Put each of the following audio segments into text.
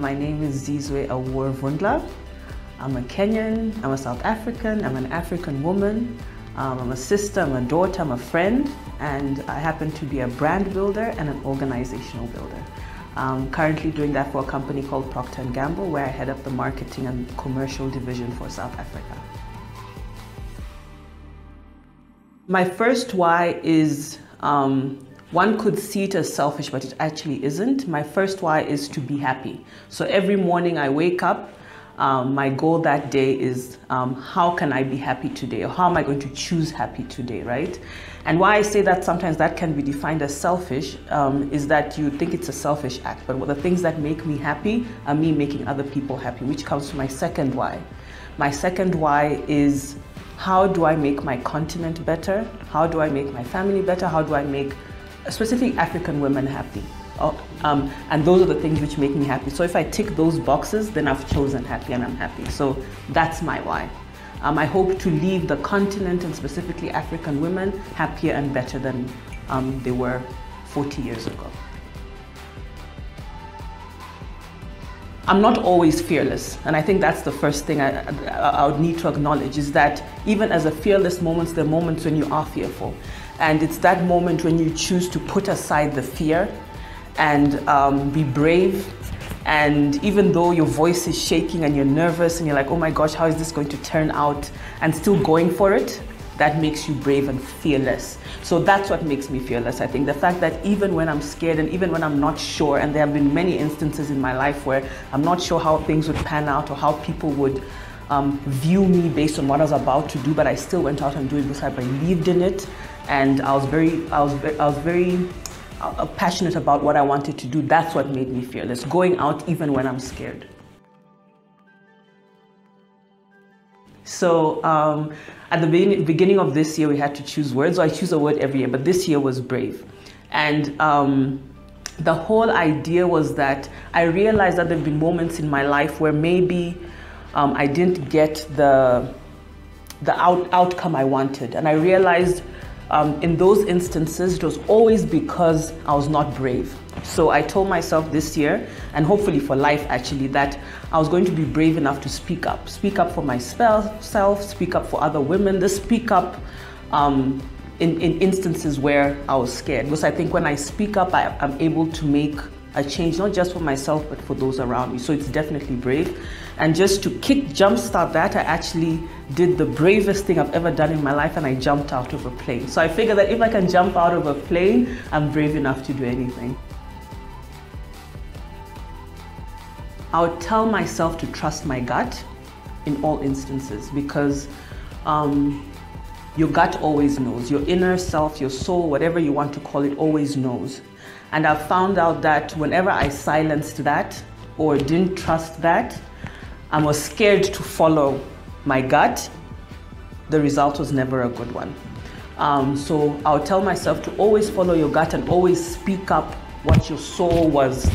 My name is Zizwe Awuor Vundla. I'm a Kenyan, I'm a South African, I'm an African woman, um, I'm a sister, I'm a daughter, I'm a friend, and I happen to be a brand builder and an organizational builder. I'm currently doing that for a company called Procter & Gamble where I head up the marketing and commercial division for South Africa. My first why is um, one could see it as selfish, but it actually isn't. My first why is to be happy. So every morning I wake up, um, my goal that day is um, how can I be happy today, or how am I going to choose happy today, right? And why I say that sometimes that can be defined as selfish um, is that you think it's a selfish act, but the things that make me happy are me making other people happy, which comes to my second why. My second why is how do I make my continent better? How do I make my family better? How do I make specifically African women happy. Oh, um, and those are the things which make me happy. So if I tick those boxes, then I've chosen happy and I'm happy. So that's my why. Um, I hope to leave the continent and specifically African women happier and better than um, they were 40 years ago. I'm not always fearless, and I think that's the first thing I, I, I, would need to acknowledge is that even as a fearless moment, there are moments when you are fearful. And it's that moment when you choose to put aside the fear and um, be brave. And even though your voice is shaking and you're nervous and you're like, oh my gosh, how is this going to turn out? And still going for it, that makes you brave and fearless. So that's what makes me fearless, I think. The fact that even when I'm scared and even when I'm not sure, and there have been many instances in my life where I'm not sure how things would pan out or how people would um, view me based on what I was about to do, but I still went out and doing it because I believed in it and I was very, I was, I was very uh, passionate about what I wanted to do. That's what made me fearless, going out even when I'm scared. So um, at the beginning of this year, we had to choose words. So I choose a word every year, but this year was brave. And um, the whole idea was that I realized that there have been moments in my life where maybe um, I didn't get the, the out, outcome I wanted. And I realized um, in those instances, it was always because I was not brave. So I told myself this year, and hopefully for life actually, that I was going to be brave enough to speak up. Speak up for myself, speak up for other women, just speak up um, in, in instances where I was scared. Because I think when I speak up, I, I'm able to make a change, not just for myself, but for those around me. So it's definitely brave. And just to kick, jumpstart that, I actually did the bravest thing I've ever done in my life and I jumped out of a plane. So I figured that if I can jump out of a plane, I'm brave enough to do anything. I would tell myself to trust my gut in all instances because um, your gut always knows. Your inner self, your soul, whatever you want to call it, always knows. And I've found out that whenever I silenced that or didn't trust that, I was scared to follow my gut, the result was never a good one. Um, so I'll tell myself to always follow your gut and always speak up what your soul was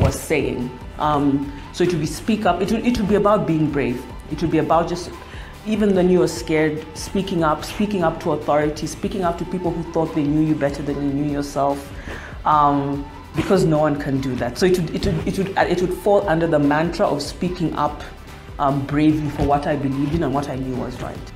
was saying. Um, so it would be speak up. It would, it would be about being brave. It would be about just even when you were scared, speaking up, speaking up to authorities, speaking up to people who thought they knew you better than you knew yourself um, because no one can do that. So it would, it, would, it, would, it would fall under the mantra of speaking up um, bravely for what I believed in and what I knew was right.